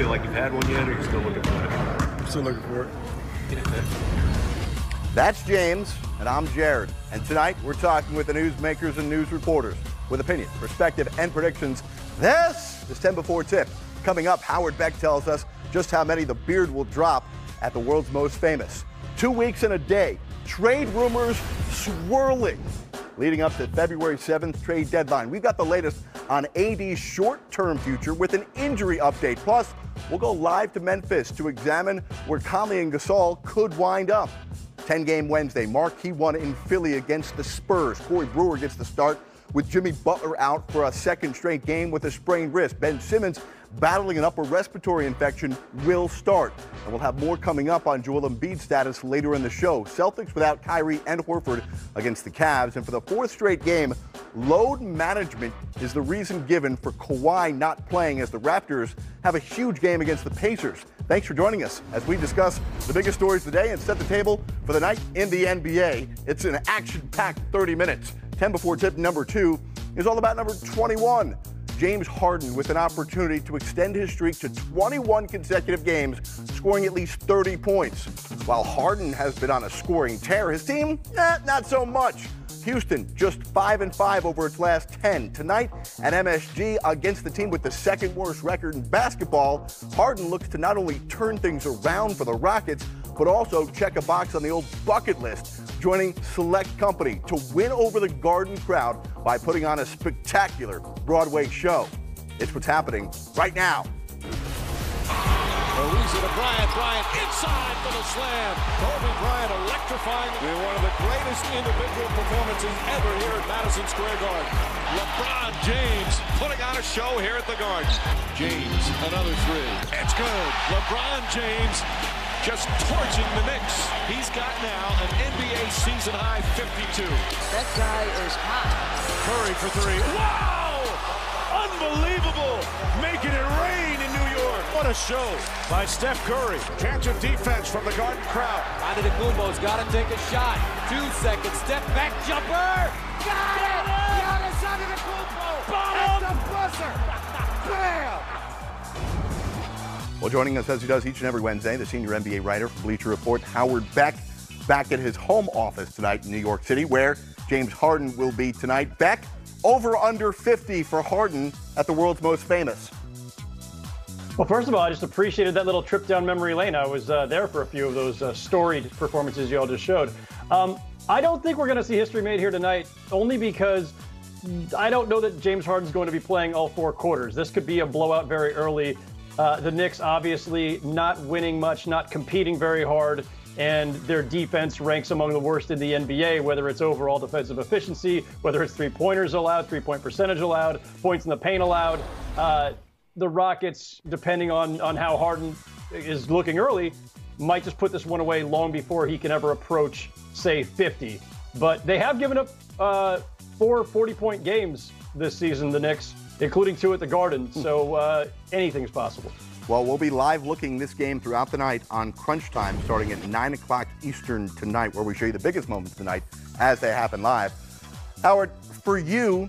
feel like you've had one yet, or are you still looking for it? I'm still looking for it. That's James, and I'm Jared. And tonight, we're talking with the newsmakers and news reporters with opinion, perspective, and predictions. This is 10 before tip. Coming up, Howard Beck tells us just how many the beard will drop at the world's most famous. Two weeks and a day, trade rumors swirling leading up to February 7th trade deadline. We've got the latest on AD's short-term future with an injury update. Plus, we'll go live to Memphis to examine where Conley and Gasol could wind up. 10-game Wednesday, marquee one in Philly against the Spurs. Corey Brewer gets the start with Jimmy Butler out for a second straight game with a sprained wrist. Ben Simmons battling an upper respiratory infection will start. And we'll have more coming up on Joel Embiid's status later in the show. Celtics without Kyrie and Horford against the Cavs. And for the fourth straight game, load management is the reason given for Kawhi not playing as the Raptors have a huge game against the Pacers. Thanks for joining us as we discuss the biggest stories today and set the table for the night in the NBA. It's an action packed 30 minutes. 10 before tip number two is all about number 21. James Harden with an opportunity to extend his streak to 21 consecutive games, scoring at least 30 points. While Harden has been on a scoring tear, his team, eh, not so much. Houston just 5 and 5 over its last 10. Tonight at MSG against the team with the second worst record in basketball, Harden looks to not only turn things around for the Rockets, but also check a box on the old bucket list, joining select company to win over the Garden crowd by putting on a spectacular Broadway show. It's what's happening right now. Ariza to Bryant. Bryant inside for the slam. Kobe Bryant electrifying. One of the greatest individual performances ever here at Madison Square Garden. LeBron James putting on a show here at the Garden. James, another three. It's good. LeBron James just torching the Knicks. He's got now an NBA season high 52. That guy is hot. Curry for three. Wow! Unbelievable! Making it rain in What a show by Steph Curry. Chance of defense from the Garden crowd. Antetokounmpo's got to take a shot. Two seconds. Step back jumper. Got it! Giannis Antetokounmpo. At the buzzer. Bam! Well, joining us as he does each and every Wednesday, the senior NBA writer for Bleacher Report, Howard Beck, back at his home office tonight in New York City, where James Harden will be tonight. Beck, over under 50 for Harden at the world's most famous. Well, first of all, I just appreciated that little trip down memory lane. I was uh, there for a few of those uh, storied performances you all just showed. Um, I don't think we're going to see history made here tonight, only because I don't know that James Harden's going to be playing all four quarters. This could be a blowout very early. Uh, the Knicks obviously not winning much, not competing very hard, and their defense ranks among the worst in the NBA, whether it's overall defensive efficiency, whether it's three pointers allowed, three point percentage allowed, points in the paint allowed. The Rockets, depending on, on how Harden is looking early, might just put this one away long before he can ever approach, say, 50. But they have given up uh, four 40 point games this season, the Knicks including two at the Garden. So uh, anything's possible. Well, we'll be live looking this game throughout the night on Crunch Time, starting at 9 o'clock Eastern tonight, where we show you the biggest moments tonight as they happen live. Howard, for you,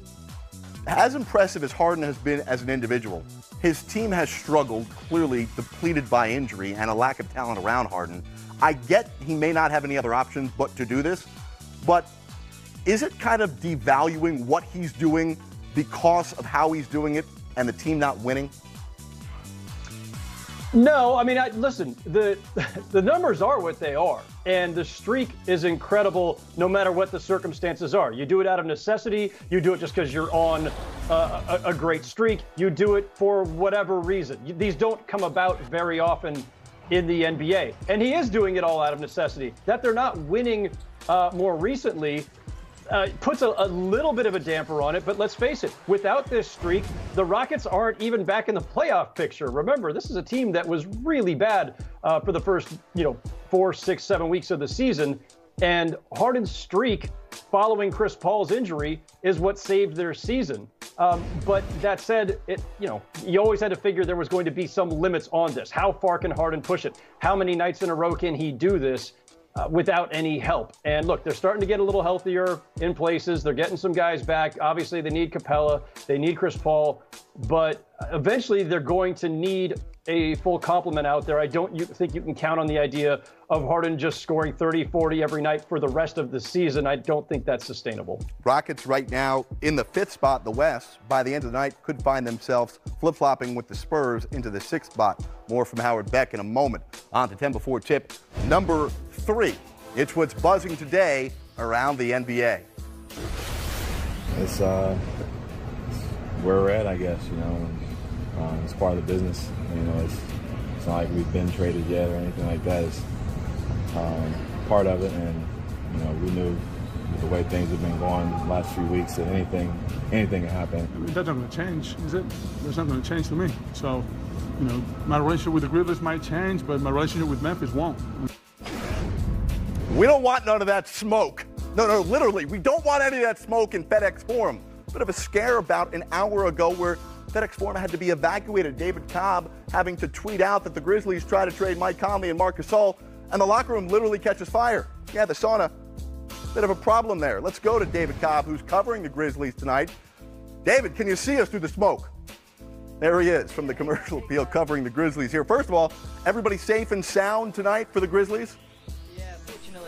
as impressive as Harden has been as an individual, his team has struggled, clearly depleted by injury and a lack of talent around Harden. I get he may not have any other options but to do this, but is it kind of devaluing what he's doing because of how he's doing it and the team not winning? No, I mean, I, listen, the the numbers are what they are, and the streak is incredible no matter what the circumstances are. You do it out of necessity. You do it just because you're on a, a, great streak. You do it for whatever reason. These don't come about very often in the NBA, and he is doing it all out of necessity. That they're not winning uh, more recently uh, puts a, a, little bit of a damper on it. But let's face it, without this streak, the Rockets aren't even back in the playoff picture. Remember, this is a team that was really bad uh, for the first, you know, four, six, seven weeks of the season. And Harden's streak following Chris Paul's injury is what saved their season. Um, but that said, it you know you always had to figure there was going to be some limits on this. How far can Harden push it? How many nights in a row can he do this? Uh, without any help. And look, they're starting to get a little healthier in places. They're getting some guys back. Obviously, they need Capela, they need Chris Paul, but eventually they're going to need a full complement out there. I don't you think you can count on the idea of Harden just scoring 30, 40 every night for the rest of the season. I don't think that's sustainable. Rockets right now in the fifth spot, the West. By the end of the night, could find themselves flip flopping with the Spurs into the sixth spot. More from Howard Beck in a moment. On to 10 before tip number three. It's what's buzzing today around the NBA. It's, uh, where we're at, I guess, you know. Um, it's part of the business. You know, it's, it's not like we've been traded yet or anything like that. It's um, part of it, and you know, we knew the way things have been going the last few weeks that anything, anything can happen. That's not going to change, is it? That's not going to change for me. So, you know, my relationship with the Grizzlies might change, but my relationship with Memphis won't. We don't want none of that smoke. No, no, literally, we don't want any of that smoke in FedEx Forum. Bit of a scare about an hour ago where FedEx Forum had to be evacuated. David Cobb having to tweet out that the Grizzlies try to trade Mike Conley and Marc Gasol, and the locker room literally catches fire. Yeah, the sauna, bit of a problem there. Let's go to David Cobb, who's covering the Grizzlies tonight. David, can you see us through the smoke? There he is from the commercial appeal covering the Grizzlies here. First of all, everybody safe and sound tonight for the Grizzlies?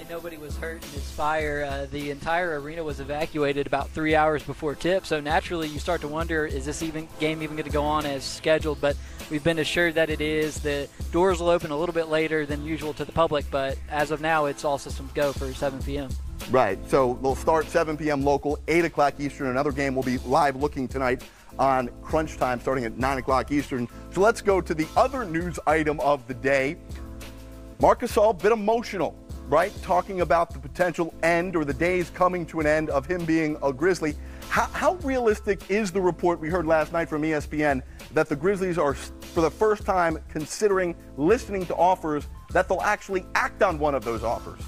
Nobody was hurt in this fire. Uh, the entire arena was evacuated about three hours before tip. So naturally, you start to wonder: is this even game even going to go on as scheduled? But we've been assured that it is. The doors will open a little bit later than usual to the public, but as of now, it's all systems go for 7 p.m. Right. So they'll start 7 p.m. local, 8 o'clock Eastern. Another game will be live looking tonight on crunch time starting at 9 o'clock Eastern. So let's go to the other news item of the day. Marc Gasol, bit emotional right? Talking about the potential end or the days coming to an end of him being a Grizzly. How, how, realistic is the report we heard last night from ESPN that the Grizzlies are, for the first time, considering listening to offers that they'll actually act on one of those offers?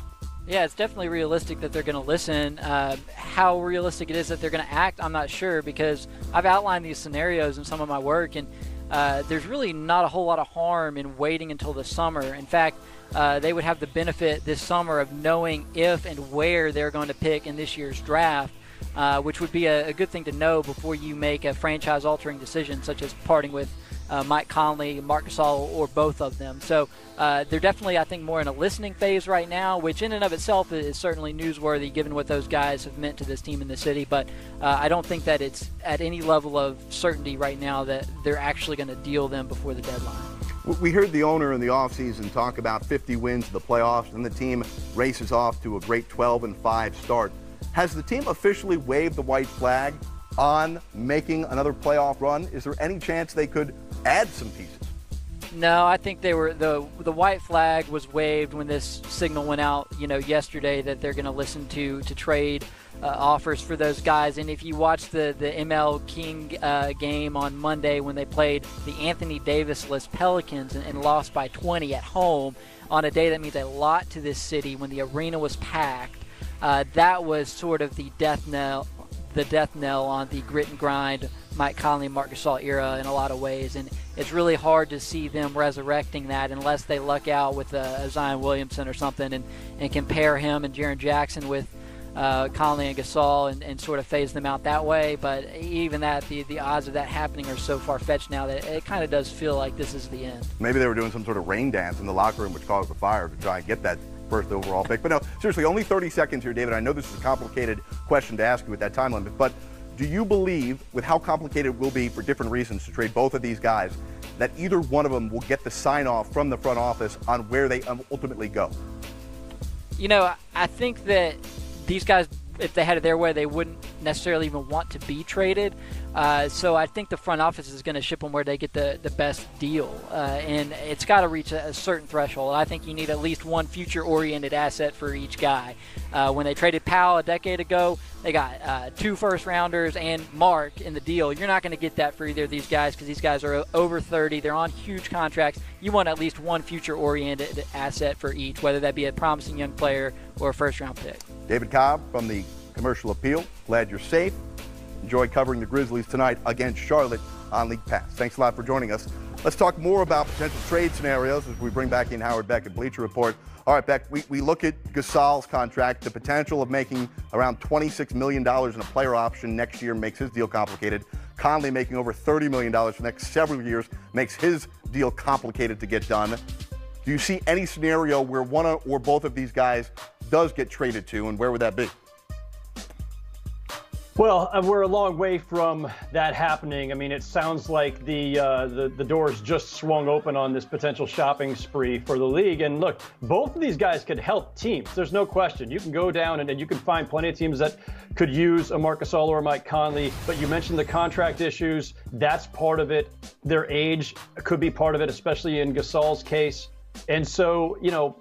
Yeah, it's definitely realistic that they're going to listen. Uh, how realistic it is that they're going to act, I'm not sure because I've outlined these scenarios in some of my work, and uh, there's really not a whole lot of harm in waiting until the summer. In fact, uh, they would have the benefit this summer of knowing if and where they're going to pick in this year's draft, uh, which would be a, a, good thing to know before you make a franchise altering decision, such as parting with uh, Mike Conley, Marc Gasol, or both of them. So uh, they're definitely, I think, more in a listening phase right now, which in and of itself is certainly newsworthy given what those guys have meant to this team in the city. But uh, I don't think that it's at any level of certainty right now that they're actually going to deal them before the deadline. We heard the owner in the offseason talk about 50 wins in the playoffs, and the team races off to a great 12 and 5 start. Has the team officially waved the white flag on making another playoff run? Is there any chance they could add some pieces? No, I think they were the the white flag was waved when this signal went out, you know, yesterday that they're going to listen to to trade uh, offers for those guys. And if you watch the, the ML King uh, game on Monday when they played the Anthony Davis-less Pelicans and, and, lost by 20 at home on a day that means a lot to this city when the arena was packed, uh, that was sort of the death knell, the death knell on the grit and grind Mike Conley, Marc Gasol era in a lot of ways. And it's really hard to see them resurrecting that unless they luck out with a, Zion Williamson or something and, and compare him and Jaren Jackson with – uh, Conley and Gasol and, and, sort of phase them out that way. But even that, the, the odds of that happening are so far fetched now that it kind of does feel like this is the end. Maybe they were doing some sort of rain dance in the locker room, which caused the fire to try and get that first overall pick. But no, seriously, only 30 seconds here, David. I know this is a complicated question to ask you with that time limit, but do you believe, with how complicated it will be for different reasons to trade both of these guys, that either one of them will get the sign off from the front office on where they um, ultimately go? You know, I think that these guys, if they had it their way, they wouldn't necessarily even want to be traded. Uh, so I think the front office is going to ship them where they get the, the best deal. Uh, and it's got to reach a, a, certain threshold. I think you need at least one future oriented asset for each guy. Uh, when they traded Pau a decade ago, they got uh, two first rounders and Marc in the deal. You're not going to get that for either of these guys because these guys are over 30. They're on huge contracts. You want at least one future oriented asset for each, whether that be a promising young player or a first round pick. David Cobb from the Commercial Appeal. Glad you're safe. Enjoy covering the Grizzlies tonight against Charlotte on League Pass. Thanks a lot for joining us. Let's talk more about potential trade scenarios as we bring back in Howard Beck at Bleacher Report. All right, Beck, we, we look at Gasol's contract. The potential of making around $26 million in a player option next year makes his deal complicated. Conley making over $30 million for the next several years makes his deal complicated to get done. Do you see any scenario where one or both of these guys does get traded to, and where would that be? Well, uh, we're a long way from that happening. I mean, it sounds like the, uh, the the doors just swung open on this potential shopping spree for the league. And look, both of these guys could help teams. There's no question. You can go down and, and you can find plenty of teams that could use a Marcus Gasol or Mike Conley. But you mentioned the contract issues. That's part of it. Their age could be part of it, especially in Gasol's case. And so, you know,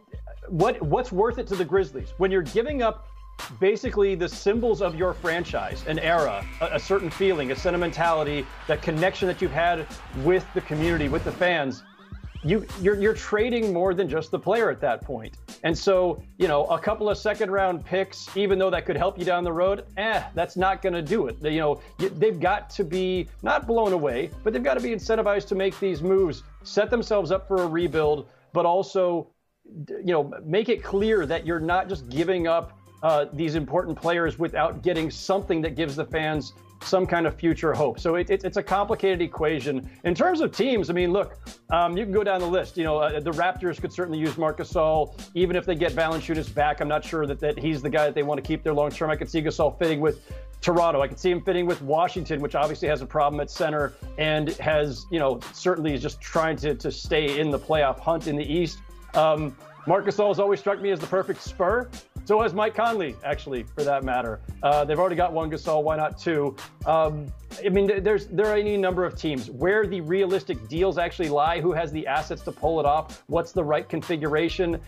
what what's worth it to the Grizzlies when you're giving up basically the symbols of your franchise, an era, a, a, certain feeling, a sentimentality, that connection that you've had with the community, with the fans. You, you're, you're trading more than just the player at that point. And so, you know, a couple of second round picks, even though that could help you down the road, eh, that's not going to do it. You know, they've got to be not blown away, but they've got to be incentivized to make these moves, set themselves up for a rebuild, but also, you know, make it clear that you're not just giving up uh, these important players without getting something that gives the fans some kind of future hope. So it, it, it's a complicated equation. In terms of teams, I mean, look, um, you can go down the list. You know, uh, the Raptors could certainly use Marc Gasol. Even if they get Valanciunas back, I'm not sure that, that he's the guy that they want to keep there long term. I could see Gasol fitting with Toronto. I could see him fitting with Washington, which obviously has a problem at center and has, you know, certainly is just trying to, to stay in the playoff hunt in the East. Um, Marc Gasol has always struck me as the perfect Spur. So has Mike Conley, actually, for that matter. Uh, they've already got one Gasol. Why not two? Um, I mean, there's there are any number of teams where the realistic deals actually lie. Who has the assets to pull it off? What's the right configuration?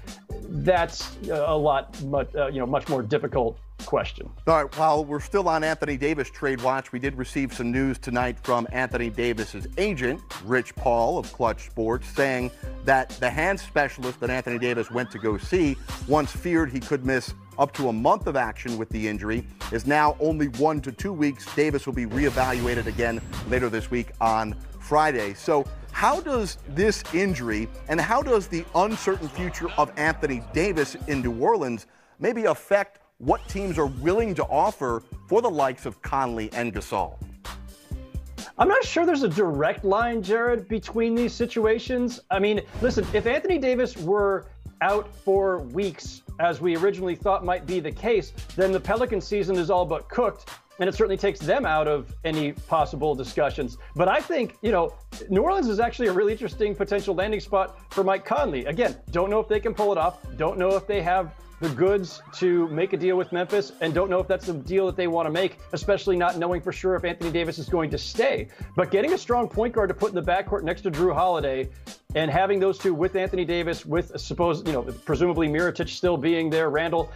That's a lot, much, uh, you know, much more difficult question. All right. While we're still on Anthony Davis trade watch, we did receive some news tonight from Anthony Davis's agent, Rich Paul of Clutch Sports, saying that the hand specialist that Anthony Davis went to go see once feared he could miss up to a month of action with the injury is now only one to two weeks. Davis will be reevaluated again later this week on Friday. So, how does this injury and how does the uncertain future of Anthony Davis in New Orleans maybe affect what teams are willing to offer for the likes of Conley and Gasol? I'm not sure there's a direct line, Jared, between these situations. I mean, listen, if Anthony Davis were out for weeks, as we originally thought might be the case, then the Pelican season is all but cooked. And it certainly takes them out of any possible discussions. But I think, you know, New Orleans is actually a really interesting potential landing spot for Mike Conley. Again, don't know if they can pull it off. Don't know if they have the goods to make a deal with Memphis and don't know if that's the deal that they want to make, especially not knowing for sure if Anthony Davis is going to stay. But getting a strong point guard to put in the backcourt next to Jrue Holiday and having those two with Anthony Davis, with suppose you know presumably Mirotic still being there, Randle,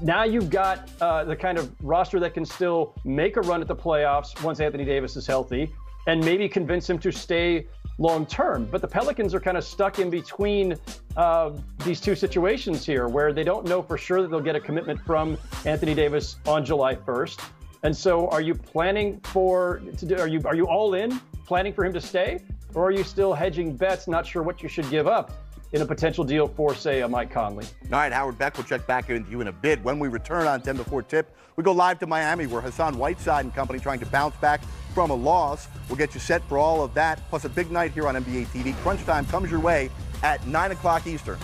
Now you've got uh, the kind of roster that can still make a run at the playoffs once Anthony Davis is healthy, and maybe convince him to stay long term. But the Pelicans are kind of stuck in between uh, these two situations here where they don't know for sure that they'll get a commitment from Anthony Davis on July 1st. And so are you planning for to do, are you are you all in planning for him to stay or are you still hedging bets not sure what you should give up in a potential deal for say a Mike Conley? All right, Howard Beck we'll check back with you in a bit. When we return on 10 before tip, we go live to Miami where Hassan Whiteside and company trying to bounce back from a loss. We'll get you set for all of that, plus a big night here on NBA TV. Crunch time comes your way at 9 o'clock Eastern.